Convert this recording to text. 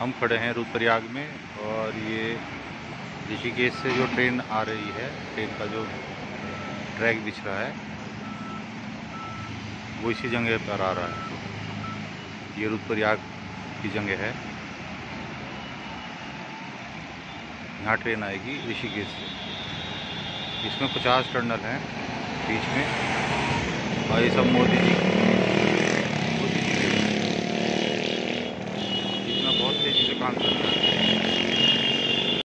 हम खड़े हैं रुद्रप्रयाग में और ये ऋषिकेश से जो ट्रेन आ रही है, ट्रेन का जो ट्रैक बिछ रहा है, वो इसी जगह पर आ रहा है। ये रुद्रप्रयाग की जगह है। यहाँ ट्रेन आएगी ऋषिकेश से। इसमें पचास टर्नल हैं बीच में और ये सब मोदी जी काम चल है